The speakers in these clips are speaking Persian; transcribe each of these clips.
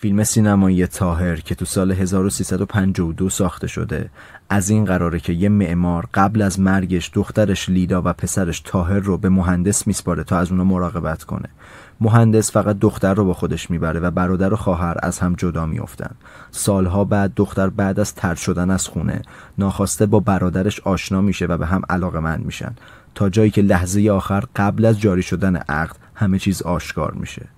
فیلم سینمایی تاهر که تو سال 1352 ساخته شده از این قراره که یه معمار قبل از مرگش دخترش لیدا و پسرش تاهر رو به مهندس میسپاره تا از اونا مراقبت کنه. مهندس فقط دختر رو با خودش می‌بره و برادر و خواهر از هم جدا میافتن. سالها بعد دختر بعد از ترد شدن از خونه ناخواسته با برادرش آشنا میشه و به هم علاقه مند میشن. تا جایی که لحظه آخر قبل از جاری شدن عقد همه چیز آشکار میشه.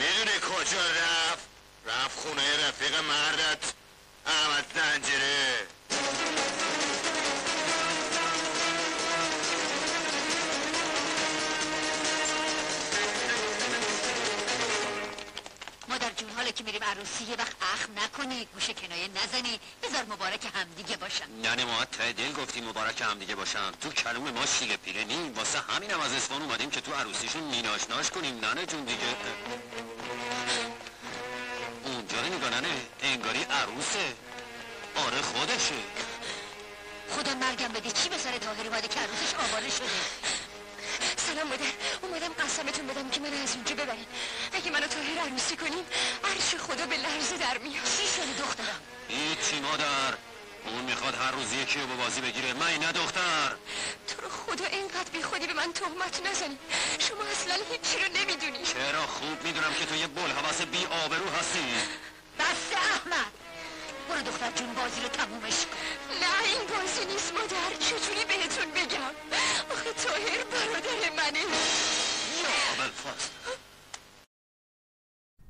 می‌دونه کجا رفت؟ رفت خونه رفیق مردت. احمد زنجیره. مادر جون حالا که میریم عروسی یه وقت اخم نکنی. گوش کنایه نزنی. بذار مبارک همدیگه باش. نه یعنی نه ما ته دل گفتیم مبارک همدیگه باشم. تو کلوم ما شیله پیره نیم. واسه همینم از اسفان اومدیم که تو عروسیشون میناشناش کنیم. ننه جون دیگه. عروسه آره خودشه. خدا مرگم بده چی به سر تاهری باده که عروسش آواره شده؟ سلام مادر اومدم قسمتون بدم که من از اونجا ببرین. اگه منو تاهر عروسی کنیم عرش خدا به لرزه در میاد. چی شده دخترم؟ هیچی مادر. اون می‌خواد هر روز یکی رو به بازی بگیره. من نه دختر. تو رو خدا اینقدر بی خودی به من تهمت نزنی. شما اصلا هیچی رو نمی‌دونی. چرا خوب می‌دونم که تو یه بلحوث بی آبرو هستی؟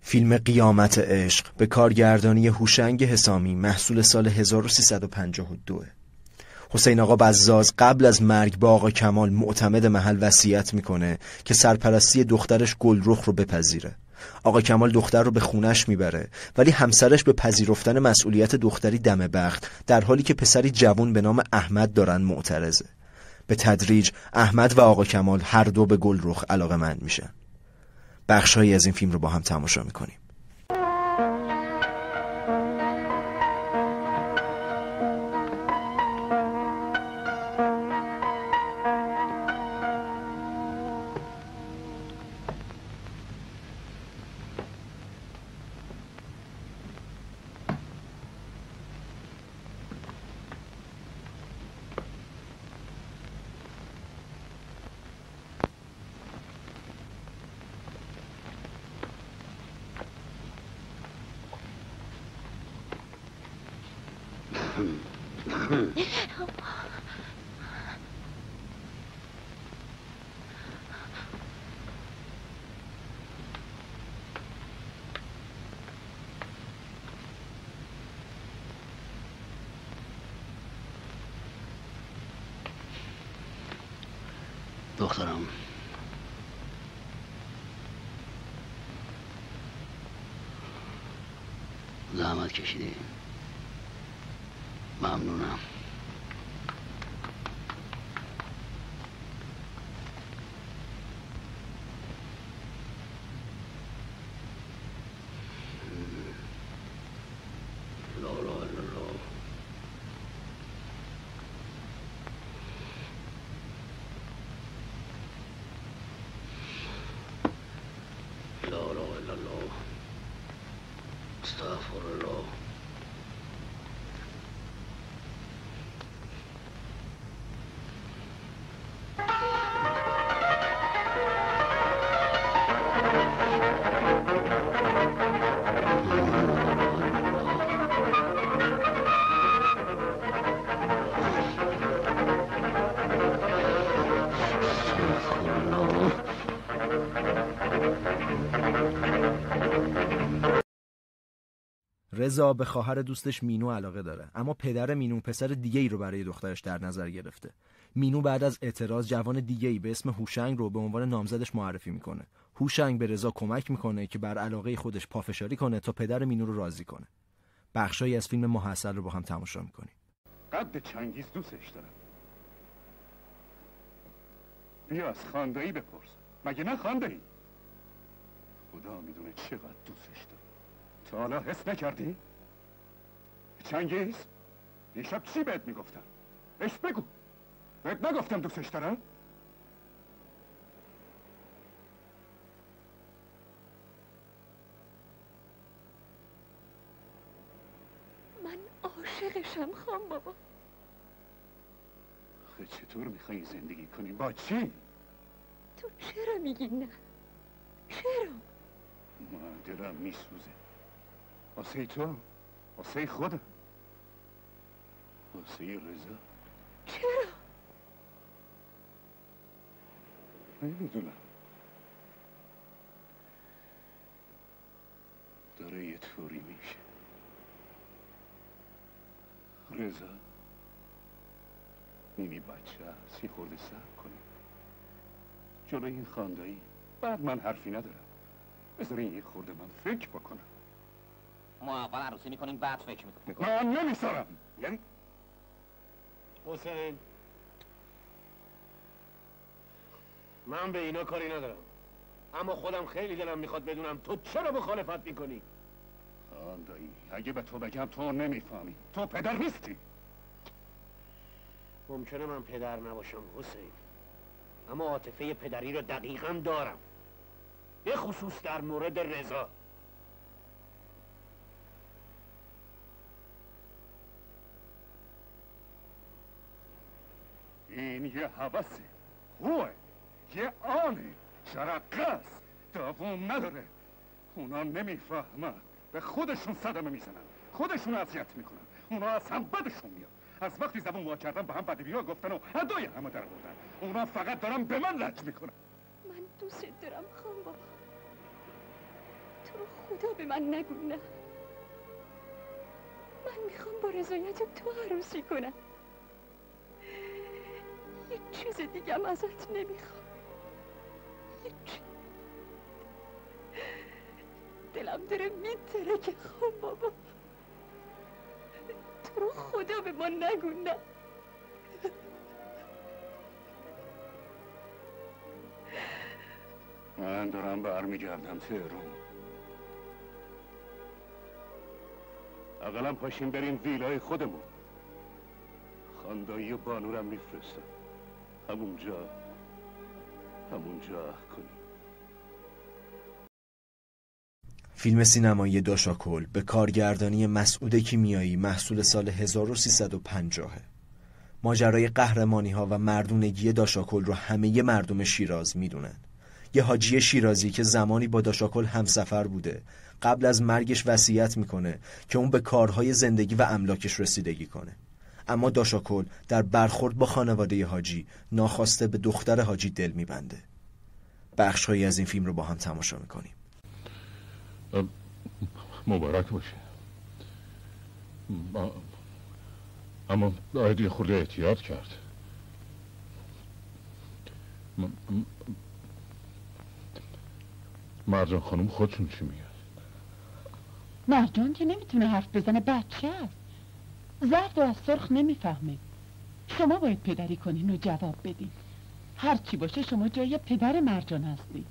فیلم قیامت عشق به کارگردانی هوشنگ حسامی محصول سال 1352 حسین آقا بزاز قبل از مرگ با آقا کمال معتمد محل وصیت می‌کنه که سرپرستی دخترش گلرخ رو بپذیره. آقا کمال دختر رو به خونش می‌بره ولی همسرش به پذیرفتن مسئولیت دختری دم بخت در حالی که پسری جوان به نام احمد دارن معترضه. به تدریج احمد و آقا کمال هر دو به گلرخ علاقه مند میشن. بخشهایی از این فیلم رو با هم تماشا می‌کنیم. دخترم. زحمت کشیدی؟ ممنونم رضا به خواهر دوستش مینو علاقه داره. اما پدر مینو پسر دیگه ای رو برای دخترش در نظر گرفته. مینو بعد از اعتراض جوان دیگه ای به اسم هوشنگ رو به عنوان نامزدش معرفی می‌کنه. هوشنگ به رضا کمک می‌کنه که بر علاقه خودش پافشاری کنه تا پدر مینو رو راضی کنه. بخشایی از فیلم محصل رو با هم تماشا می‌کنیم. قد چنگیز دوستش دارم. بیا از خاندایی بپرس. مگه نه خاندایی؟ خدا می‌دونه چقدر دوستش دارم. تا حالا حس نکردی؟ چنگیز دیشب چی بهت می‌گفتم؟ اش بگو بهت نگفتم دوستش دارم؟ من عاشقشم خان بابا آخه چطور میخوایی زندگی کنی با چی؟ تو چرا میگی نه چرا من دلم میسوزه واسه تو واسه خودم واسه رضا چرا نمی‌دونم داره یه طوری میشه رضا نیمی بچه یه خورده سر کنی جلو این خاندایی بعد من حرفی ندارم بذارین یه خورده من فکر بکنم ما اول عروسی می‌کنیم بعد فکر می‌کنیم. من نمیسارم یعنی؟ حسین. من به اینا کاری ندارم. اما خودم خیلی دلم می‌خواد بدونم تو چرا مخالفت می‌کنی؟ خاندایی اگه به تو بگم تو نمی‌فهمی. تو پدر نیستی. ممکنه من پدر نباشم حسین. اما عاطفه پدری رو دقیقا دارم. به خصوص در مورد رضا. این یه حوثه خوه یه آنه شرقه است دوام نداره اونا نمی‌فهمن به خودشون صدمه می‌زنن خودشون اذیت می‌کنن اونا از هم بدشون میاد از وقتی زبون وا کردن به هم بدبیا گفتن و ادای همه در بردن اونا فقط دارن به من لج می‌کنن من دوست دارم خان بابا تو رو خدا به من نگو نه من می‌خوام با رضایت تو عروسی کنم چیز دیگم ازت نمی‌خوام. چیز دلم داره میتره که خان بابا. تو رو خدا به من نگو نه. من دارم برمیگردم تهرون اقلا پاشیم بریم ویلای خودمون. خاندایی و بانورم میفرستم. همونجا همونجا کنیم فیلم سینمایی داشاکل به کارگردانی مسعود کیمیایی محصول سال 1350 ماجرای قهرمانی ها و مردونگی داشاکل رو همه مردم شیراز می‌دونن. یه حاجی شیرازی که زمانی با داشاکل همسفر بوده قبل از مرگش وصیت می‌کنه که اون به کارهای زندگی و املاکش رسیدگی کنه. اما داشاکل در برخورد با خانواده حاجی ناخواسته به دختر حاجی دل میبنده. بخشهایی از این فیلم رو با هم تماشا می‌کنیم. مبارک باشه ما- اما باید یه خورده احتیاط کرد. م- مرجان خانم خودشون چی میگن؟ مرجان که نمی‌تونه حرف بزنه بچه است. زرد و از سرخ نمی‌فهمه. شما باید پدری کنین و جواب بدین. هر چی باشه شما جای پدر مرجان هستی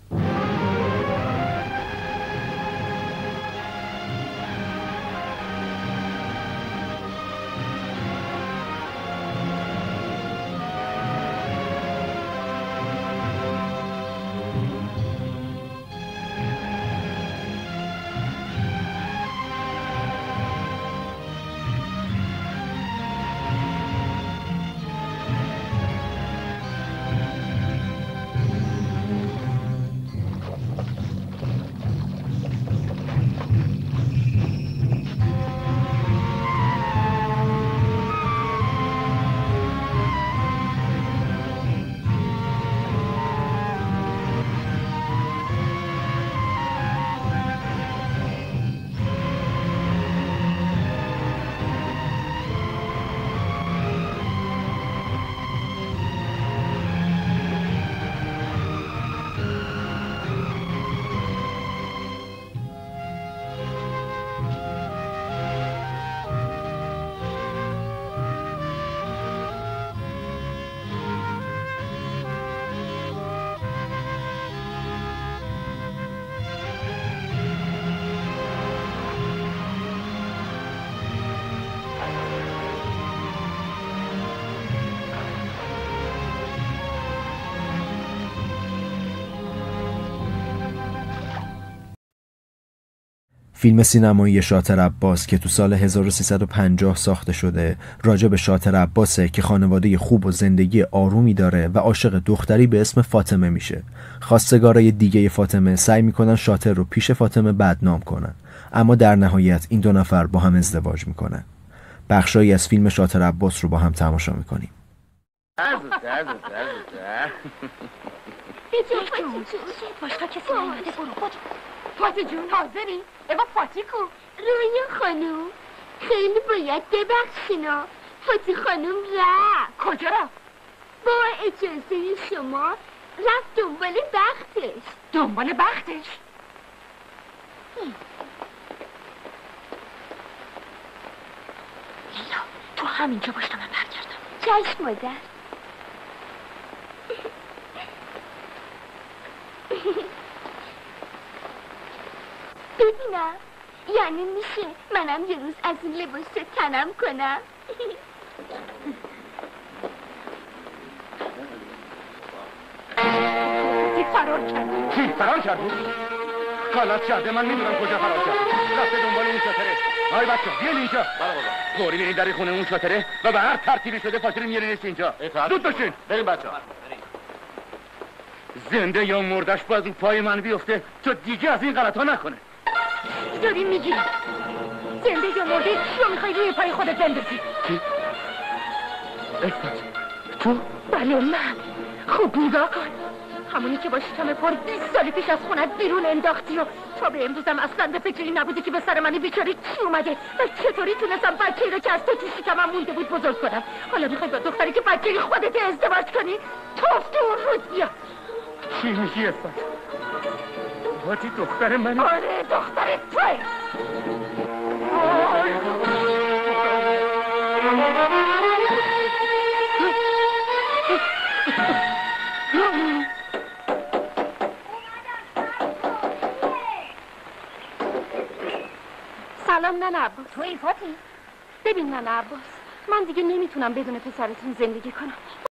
فیلم سینمایی شاتر عباس که تو سال 1350 ساخته شده راجع به شاتر عباسه که خانواده خوب و زندگی آرومی داره و عاشق دختری به اسم فاطمه میشه. خواستگارای دیگه فاطمه سعی می‌کنن شاتر رو پیش فاطمه بدنام کنن. اما در نهایت این دو نفر با هم ازدواج می‌کنن. بخشایی از فیلم شاتر عباس رو با هم تماشا می‌کنیم. فاتی جون حاضری؟ ایوا فاتی کو. رویا خانوم خیلی باید ببخشینا فاتی خانوم رفت. کجا؟ رفت با اجازه شما رفت دنبال بختش. دنبال بختش؟ لیلا تو همینجا باش تا من برگردم. چشم مادر. ببینم یعنی میشه منم یه روز از این لباس تنم کنم چی فرار کرد چی فرار کرد غلط کرده من می‌دونم کجا فرار کرد رفته دنبال اون شاتره آی بچه بیاین اینجا بله بابا فوری برین در خونه اون شاتره و به هر ترتیبی شده فاطری میارینش اینجا زود باشین بریم بچه زنده یا مردش باید رو پای من بیفته تا دیگه از این غلط ها نکنه داری میگی زنده یا مرده چیو می‌خوای روی پای خودت بندازی تو بله من خوب نگاه کن همونی که با شکم پر 20 سال پیش از خونت بیرون انداختی و تا به امروزم اصلا به فکری نبودی که به سر من بیچاره چی اومده و چطوری تونستم بچه رو که از تو تو شکمم مونده بود بزرگ کنم حالا می‌خوای با دختری که بچه خودت ازدواج کنی توفت اون روز بیا چی میگی باتی دختر من آره دختر توی. سلام ننه عباس. توی فاتی ببین ننه عباس من دیگه نمی‌تونم بدون پسرتون زندگی کنم.